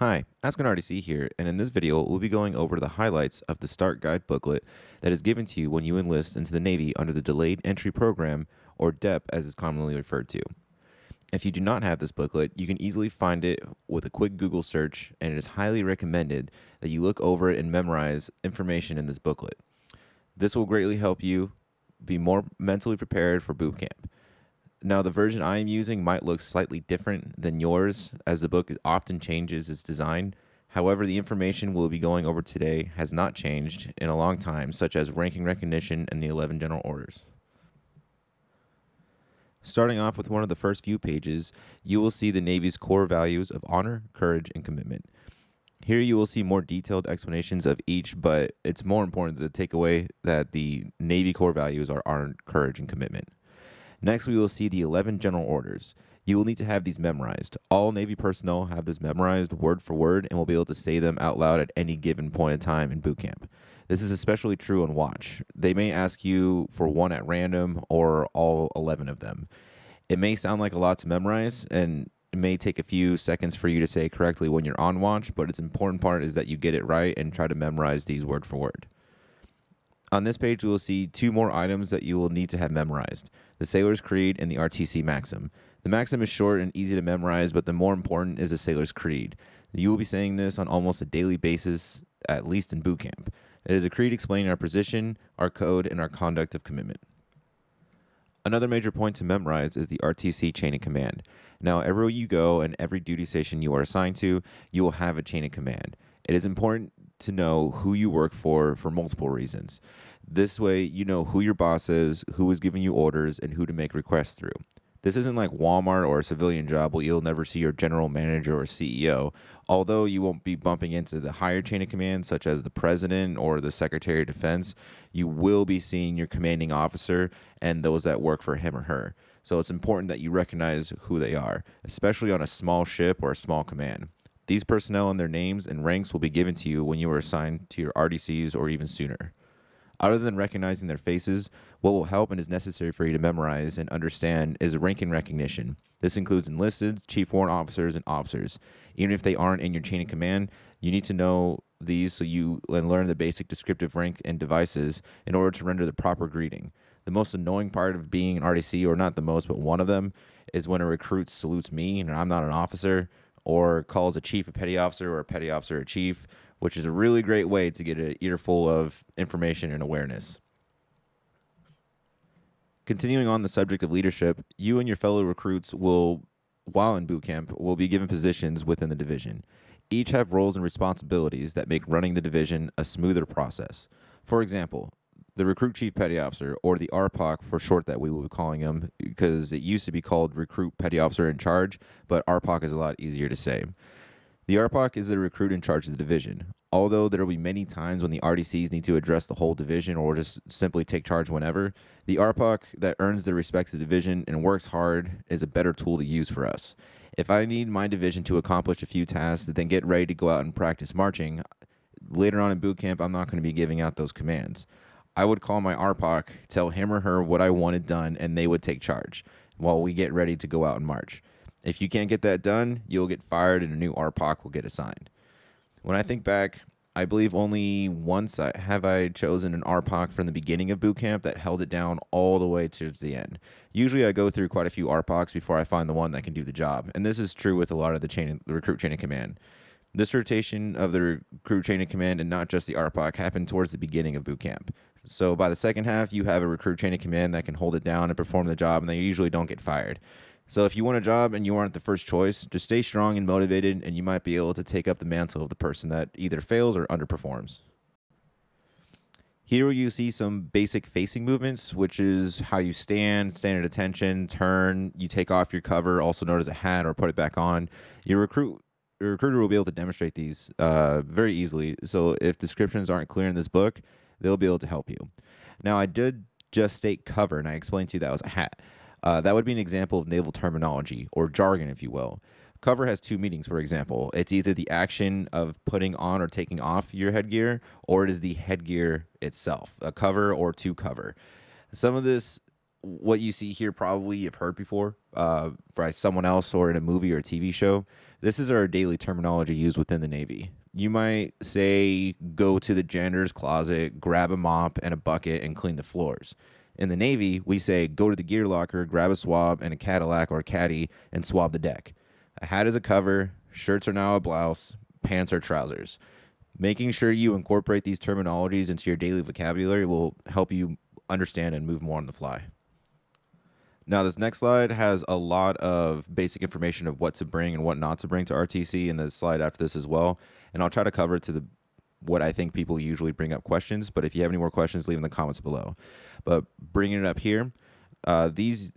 Hi, Ask an RDC here, and in this video, we'll be going over the highlights of the Start Guide booklet that is given to you when you enlist into the Navy under the Delayed Entry Program, or DEP as it's commonly referred to. If you do not have this booklet, you can easily find it with a quick Google search, and it is highly recommended that you look over it and memorize information in this booklet. This will greatly help you be more mentally prepared for boot camp. Now, the version I am using might look slightly different than yours, as the book often changes its design. However, the information we'll be going over today has not changed in a long time, such as ranking recognition and the 11 general orders. Starting off with one of the first few pages, you will see the Navy's core values of honor, courage, and commitment. Here you will see more detailed explanations of each, but it's more important to take away that the Navy core values are honor, courage, and commitment. Next, we will see the 11 general orders. You will need to have these memorized. All Navy personnel have this memorized word for word and will be able to say them out loud at any given point in time in boot camp. This is especially true on watch. They may ask you for one at random or all 11 of them. It may sound like a lot to memorize and it may take a few seconds for you to say correctly when you're on watch, but its important part is that you get it right and try to memorize these word for word. On this page, you will see two more items that you will need to have memorized the Sailor's Creed and the RTC Maxim. The Maxim is short and easy to memorize, but the more important is the Sailor's Creed. You will be saying this on almost a daily basis, at least in boot camp. It is a creed explaining our position, our code, and our conduct of commitment. Another major point to memorize is the RTC chain of command. Now, everywhere you go and every duty station you are assigned to, you will have a chain of command. It is important to know who you work for for multiple reasons. This way, you know who your boss is, who is giving you orders, and who to make requests through. This isn't like Walmart or a civilian job where you'll never see your general manager or CEO, although you won't be bumping into the higher chain of command, such as the president or the secretary of defense. You will be seeing your commanding officer and those that work for him or her. So it's important that you recognize who they are, especially on a small ship or a small command. These personnel and their names and ranks will be given to you when you are assigned to your RDCs or even sooner. Other than recognizing their faces, what will help and is necessary for you to memorize and understand is rank and recognition. This includes enlisted, chief warrant officers, and officers. Even if they aren't in your chain of command, you need to know these so you can learn the basic descriptive rank and devices in order to render the proper greeting. The most annoying part of being an RDC, or not the most, but one of them, is when a recruit salutes me and I'm not an officer, or calls a chief a petty officer or a petty officer a chief, which is a really great way to get an earful of information and awareness. Continuing on the subject of leadership, you and your fellow recruits will, while in boot camp, will be given positions within the division. Each have roles and responsibilities that make running the division a smoother process. For example, the recruit chief petty officer, or the RPOC for short that we will be calling him, because it used to be called recruit petty officer in charge, but RPOC is a lot easier to say. The RPOC is the recruit in charge of the division. Although there will be many times when the RDCs need to address the whole division or just simply take charge whenever, the RPOC that earns the respect of the division and works hard is a better tool to use for us. If I need my division to accomplish a few tasks, and then get ready to go out and practice marching, later on in boot camp, I'm not going to be giving out those commands. I would call my RPOC, tell him or her what I wanted done, and they would take charge while we get ready to go out in march. If you can't get that done, you'll get fired and a new RPOC will get assigned. When I think back, I believe only once I, have I chosen an RPOC from the beginning of boot camp that held it down all the way to the end. Usually, I go through quite a few RPOCs before I find the one that can do the job, and this is true with a lot of the chain, recruit chain of command. This rotation of the recruit chain of command and not just the RPOC happened towards the beginning of boot camp. So by the second half, you have a recruit chain of command that can hold it down and perform the job, and they usually don't get fired. So if you want a job and you aren't the first choice, just stay strong and motivated, and you might be able to take up the mantle of the person that either fails or underperforms. Here you see some basic facing movements, which is how you stand, stand at attention, turn, you take off your cover, also known as a hat, or put it back on. Your recruit your recruiter will be able to demonstrate these uh, very easily. So if descriptions aren't clear in this book, they'll be able to help you. Now I did just state cover, and I explained to you that was a hat. Uh, that would be an example of naval terminology or jargon, if you will. Cover has two meanings, for example. It's either the action of putting on or taking off your headgear, or it is the headgear itself, a cover or to cover. Some of this what you see here probably you've heard before uh, by someone else or in a movie or a TV show. This is our daily terminology used within the Navy. You might say, go to the janitor's closet, grab a mop and a bucket, and clean the floors. In the Navy, we say, go to the gear locker, grab a swab and a Cadillac or a caddy, and swab the deck. A hat is a cover, shirts are now a blouse, pants are trousers. Making sure you incorporate these terminologies into your daily vocabulary will help you understand and move more on the fly. Now, this next slide has a lot of basic information of what to bring and what not to bring to RTC, and the slide after this as well. And I'll try to cover it to the what I think people usually bring up questions. But if you have any more questions, leave in the comments below. But bringing it up here, uh, these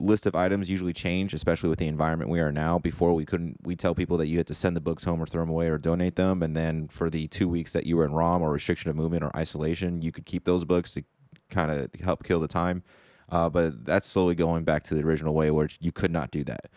list of items usually change, especially with the environment we are now. Before we couldn't, we tell people that you had to send the books home or throw them away or donate them, and then for the two weeks that you were in ROM or restriction of movement or isolation, you could keep those books to kind of help kill the time. Uh, but that's slowly going back to the original way where you could not do that.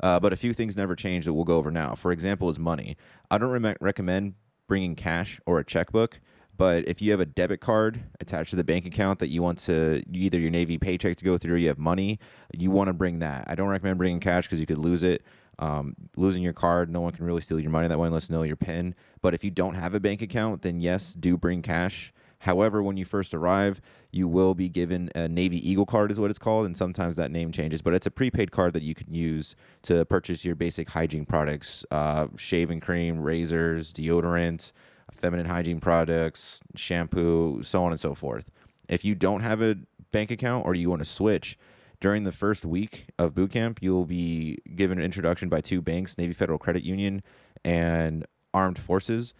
Uh, but a few things never changed that we'll go over now. For example, is money. I don't re- recommend bringing cash or a checkbook. But if you have a debit card attached to the bank account that you want to either your Navy paycheck to go through, or you have money, you want to bring that. I don't recommend bringing cash because you could lose it. Um, losing your card, no one can really steal your money that way unless you know your PIN. But if you don't have a bank account, then yes, do bring cash. However, when you first arrive, you will be given a Navy Eagle card, is what it's called, and sometimes that name changes. But it's a prepaid card that you can use to purchase your basic hygiene products, uh, shaving cream, razors, deodorant, feminine hygiene products, shampoo, so on and so forth. If you don't have a bank account or you want to switch, during the first week of boot camp, you'll be given an introduction by two banks, Navy Federal Credit Union and Armed Forces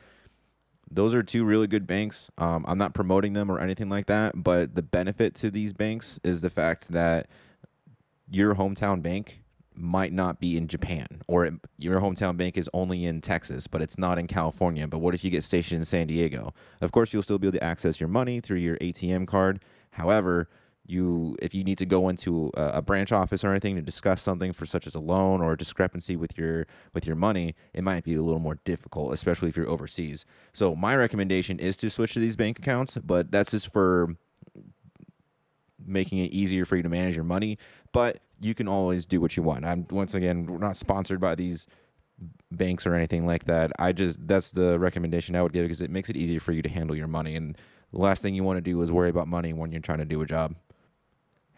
those are two really good banks. Um, I'm not promoting them or anything like that, but the benefit to these banks is the fact that your hometown bank might not be in Japan or it, your hometown bank is only in Texas, but it's not in California. But what if you get stationed in San Diego? Of course, you'll still be able to access your money through your ATM card. However, you if you need to go into a, a, branch office or anything to discuss something for such as a loan or a discrepancy with your with your money it might be a little more difficult especially if you're overseas. So my recommendation is to switch to these bank accounts but that's just for making it easier for you to manage your money. But you can always do what you want. I'm once again we're not sponsored by these banks or anything like that. I just that's the recommendation i would give because it makes it easier for you to handle your money. And the last thing you want to do is worry about money when you're trying to do a job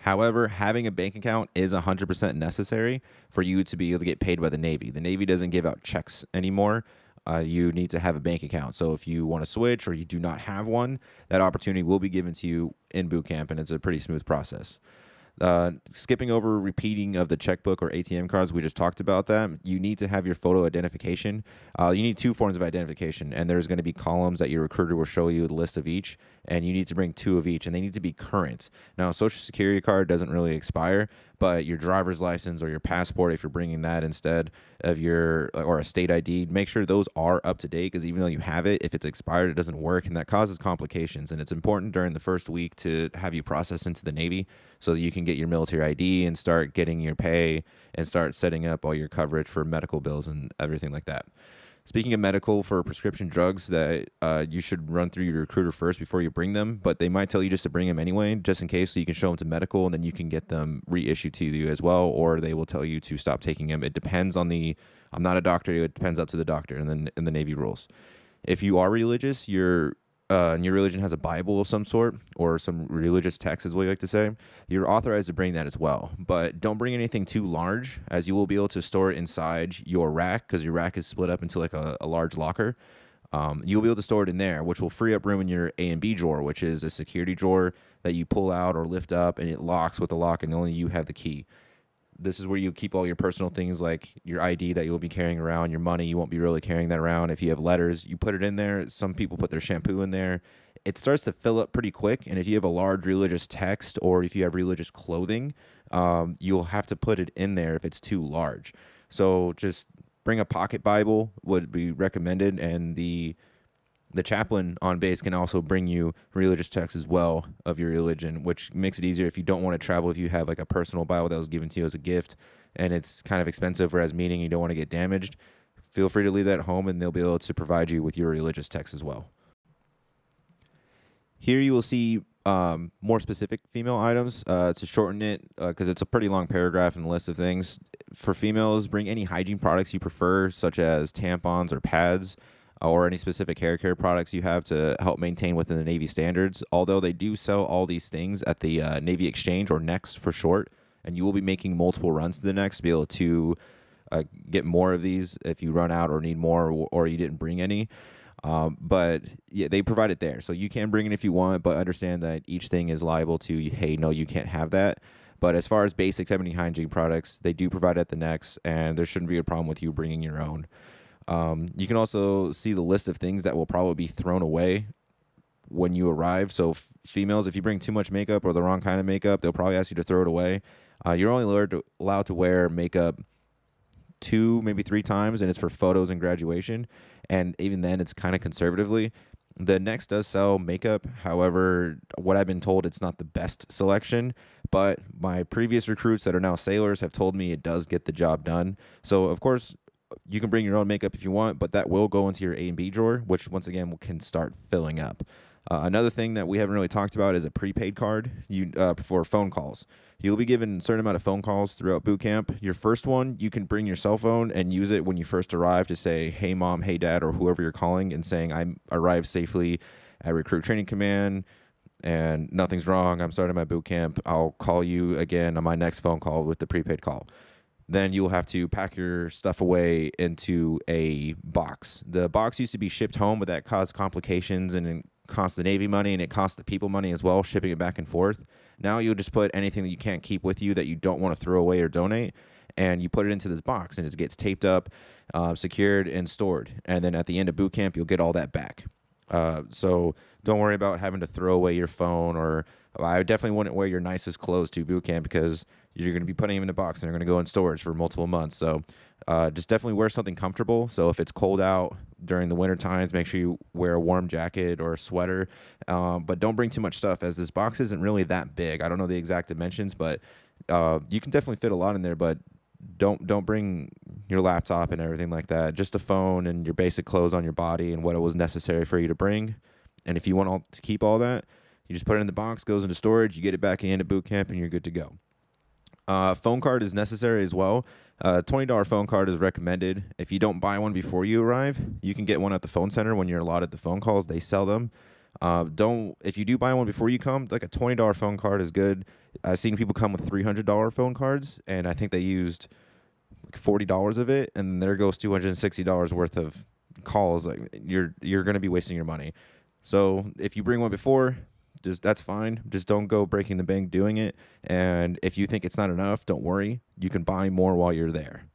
However, having a bank account is 100% necessary for you to be able to get paid by the Navy. The Navy doesn't give out checks anymore. Uh, you need to have a bank account. So if you want to switch or you do not have one, that opportunity will be given to you in boot camp, and it's a pretty smooth process. Uh, skipping over repeating of the checkbook or ATM cards, we just talked about that. You need to have your photo identification. Uh, you need two forms of identification, and there's going to be columns that your recruiter will show you the list of each, and you need to bring two of each, and they need to be current. Now, a social security card doesn't really expire, but your driver's license or your passport, if you're bringing that instead of your uh, or a state ID, make sure those are up to date because even though you have it, if it's expired, it doesn't work, and that causes complications. And it's important during the first week to have you process into the Navy so that you can get your military ID and start getting your pay and start setting up all your coverage for medical bills and everything like that. Speaking of medical for prescription drugs, that uh, you should run through your recruiter first before you bring them, but they might tell you just to bring them anyway, just in case, so you can show them to medical, and then you can get them reissued to you as well, or they will tell you to stop taking them. It depends on the. I'm not a doctor. It depends up to the doctor and then in the Navy rules. If you are religious, you're uh, your religion has a Bible of some sort or some religious text, what you like to say, you're authorized to bring that as well. But don't bring anything too large, as you will be able to store it inside your rack because your rack is split up into like a, a large locker. Um, you'll be able to store it in there, which will free up room in your A and B drawer, which is a security drawer that you pull out or lift up, and it locks with the lock, and only you have the key this is where you keep all your personal things like your ID that you'll be carrying around, your money, you won't be really carrying that around. If you have letters, you put it in there. Some people put their shampoo in there. It starts to fill up pretty quick. And if you have a large religious text or if you have religious clothing, um, you'll have to put it in there if it's too large. So just bring a pocket Bible would be recommended. And the the chaplain on base can also bring you religious texts as well of your religion, which makes it easier if you don't want to travel. If you have like a personal Bible that was given to you as a gift and it's kind of expensive or as meaning you don't want to get damaged, feel free to leave that at home and they'll be able to provide you with your religious text as well. Here you will see um, more specific female items uh, to shorten it because it's a pretty long paragraph in the list of things. For females, bring any hygiene products you prefer, such as tampons or pads, uh, or any specific hair care products you have to help maintain within the Navy standards. Although they do sell all these things at the uh, Navy Exchange or NEX for short, and you will be making multiple runs to the NEX to be able to uh, get more of these if you run out or need more or, or you didn't bring any. Um, but yeah, they provide it there, so you can bring it if you want, but understand that each thing is liable to hey, no, you can't have that. But as far as basic feminine hygiene products, they do provide at the NEX, and there shouldn't be a problem with you bringing your own. Um, you can also see the list of things that will probably be thrown away when you arrive. So f- females, if you bring too much makeup or the wrong kind of makeup, they'll probably ask you to throw it away. Uh, you're only allowed to, allowed to wear makeup two, maybe three times, and it's for photos and graduation. And even then, it's kind of conservatively. The NEX does sell makeup. However, what I've been told, it's not the best selection. But my previous recruits that are now sailors have told me it does get the job done. So, of course, you can bring your own makeup if you want, but that will go into your A and B drawer, which once again can start filling up. Uh, another thing that we haven't really talked about is a prepaid card you uh, for phone calls. You'll be given a certain amount of phone calls throughout boot camp. Your first one, you can bring your cell phone and use it when you first arrive to say, "Hey mom, hey dad," or whoever you're calling, and saying, "I arrived safely at Recruit Training Command." And nothing's wrong. I'm starting my boot camp. I'll call you again on my next phone call with the prepaid call then you'll have to pack your stuff away into a box. The box used to be shipped home, but that caused complications and it cost the Navy money and it cost the people money as well, shipping it back and forth. Now you'll just put anything that you can't keep with you that you don't want to throw away or donate, and you put it into this box and it gets taped up, uh, secured, and stored. And then at the end of boot camp, you'll get all that back. Uh, so don't worry about having to throw away your phone or I definitely wouldn't wear your nicest clothes to boot camp because you're going to be putting them in a box and they're going to go in storage for multiple months. So uh, just definitely wear something comfortable. So if it's cold out during the winter times, make sure you wear a warm jacket or a sweater. Um, but don't bring too much stuff as this box isn't really that big. I don't know the exact dimensions, but uh, you can definitely fit a lot in there. But don't don't bring your laptop and everything like that. Just a phone and your basic clothes on your body and what it was necessary for you to bring. And if you want all, to keep all that, you just put it in the box, goes into storage, you get it back in at boot camp, and you're good to go. Uh, phone card is necessary as well. Uh, $20 phone card is recommended. If you don't buy one before you arrive, you can get one at the phone center when you're allotted the phone calls. They sell them. Uh, don't if you do buy one before you come, like a twenty dollar phone card is good. I've seen people come with three hundred dollar phone cards, and I think they used like forty dollars of it, and there goes two hundred and sixty dollars worth of calls. Like you're you're going to be wasting your money. So if you bring one before, just that's fine. Just don't go breaking the bank doing it. And if you think it's not enough, don't worry. You can buy more while you're there.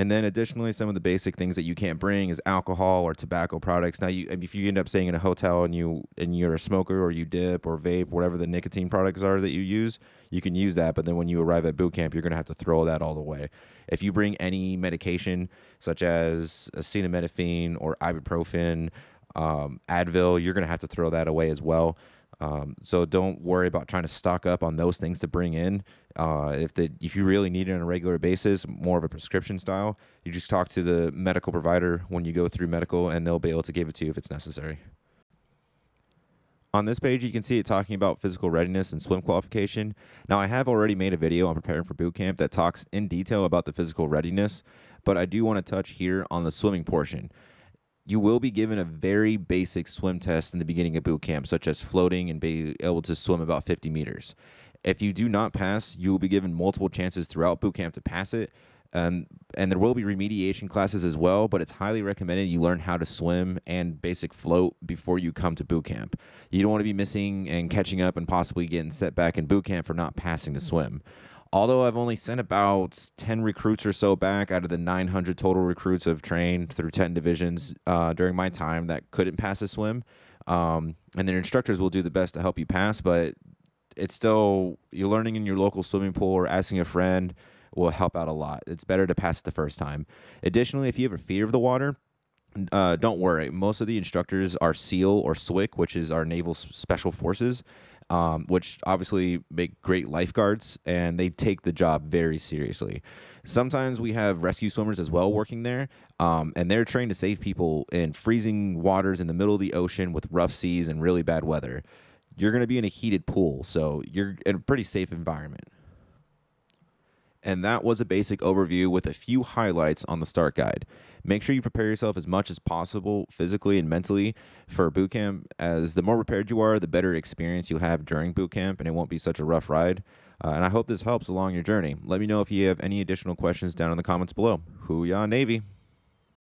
And then additionally, some of the basic things that you can't bring is alcohol or tobacco products. Now, you if you end up staying in a hotel and you and you're a smoker or you dip or vape, whatever the nicotine products are that you use, you can use that. But then when you arrive at boot camp, you're going to have to throw that all away. If you bring any medication such as acetaminophen or ibuprofen um, Advil, you're going to have to throw that away as well. Um, so don't worry about trying to stock up on those things to bring in. Uh, if the if you really need it on a regular basis, more of a prescription style, you just talk to the medical provider when you go through medical, and they'll be able to give it to you if it's necessary. On this page, you can see it talking about physical readiness and swim qualification. Now, I have already made a video on preparing for boot camp that talks in detail about the physical readiness, but I do want to touch here on the swimming portion you will be given a very basic swim test in the beginning of boot camp, such as floating and be able to swim about 50 meters. If you do not pass, you will be given multiple chances throughout boot camp to pass it. Um, and there will be remediation classes as well, but it's highly recommended you learn how to swim and basic float before you come to boot camp. You don't want to be missing and catching up and possibly getting set back in boot camp for not passing the swim although I've only sent about 10 recruits or so back out of the 900 total recruits I've trained through 10 divisions uh, during my time that couldn't pass a swim. Um, and their instructors will do the best to help you pass, but it's still, you're learning in your local swimming pool or asking a friend will help out a lot. It's better to pass the first time. Additionally, if you have a fear of the water, uh, don't worry. Most of the instructors are SEAL or SWCC, which is our Naval Special Forces, um, which obviously make great lifeguards and they take the job very seriously. Sometimes we have rescue swimmers as well working there, um, and they're trained to save people in freezing waters in the middle of the ocean with rough seas and really bad weather. you're going to be in a heated pool, so you're in a pretty safe environment. And that was a basic overview with a few highlights on the start guide. Make sure you prepare yourself as much as possible physically and mentally for boot camp, as the more prepared you are, the better experience you'll have during boot camp, and it won't be such a rough ride. Uh, and I hope this helps along your journey. Let me know if you have any additional questions down in the comments below. Hoo-yah, Navy!